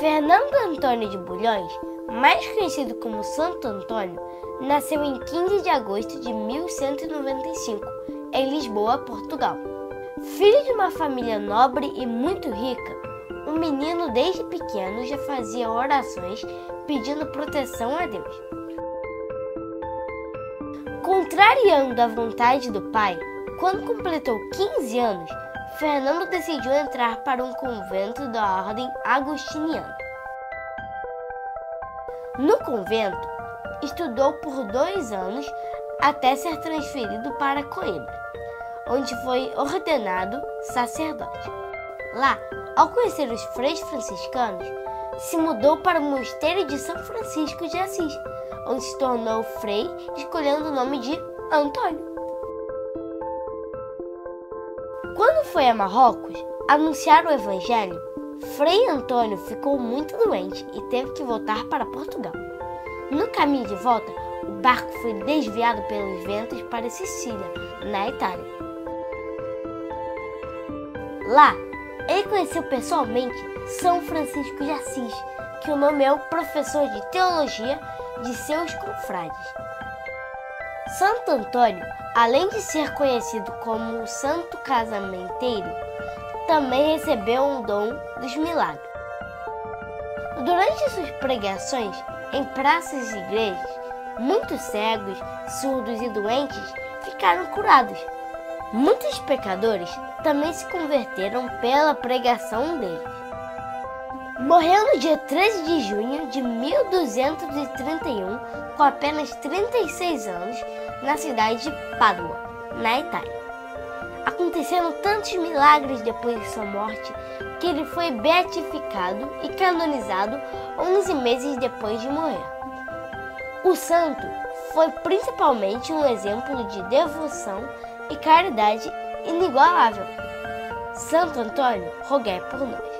Fernando Antônio de Bulhões, mais conhecido como Santo Antônio, nasceu em 15 de agosto de 1195, em Lisboa, Portugal. Filho de uma família nobre e muito rica, o menino desde pequeno já fazia orações pedindo proteção a Deus. Contrariando a vontade do pai, quando completou 15 anos, Fernando decidiu entrar para um convento da ordem agostiniana. No convento, estudou por dois anos até ser transferido para Coimbra, onde foi ordenado sacerdote. Lá, ao conhecer os freios franciscanos, se mudou para o mosteiro de São Francisco de Assis, onde se tornou frei, escolhendo o nome de Antônio. Quando foi a Marrocos anunciar o evangelho, Frei Antônio ficou muito doente e teve que voltar para Portugal. No caminho de volta, o barco foi desviado pelos ventos para Sicília, na Itália. Lá, ele conheceu pessoalmente São Francisco de Assis, que o nomeou professor de teologia de seus confrades. Santo Antônio, além de ser conhecido como o Santo Casamenteiro, também recebeu um dom dos milagres. Durante suas pregações em praças e igrejas, muitos cegos, surdos e doentes ficaram curados. Muitos pecadores também se converteram pela pregação dele. Morreu no dia 13 de junho de 1231, com apenas 36 anos, na cidade de Pádua, na Itália. Aconteceram tantos milagres depois de sua morte que ele foi beatificado e canonizado 11 meses depois de morrer. O santo foi principalmente um exemplo de devoção e caridade inigualável. Santo Antônio, rogai por nós.